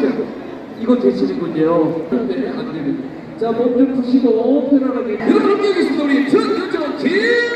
되고 이거 되시는군요. 안 되는. 자, 몸 좀 푸시고 편안하게. 여러분, 여기 있습니다. 우리 전현정 팀!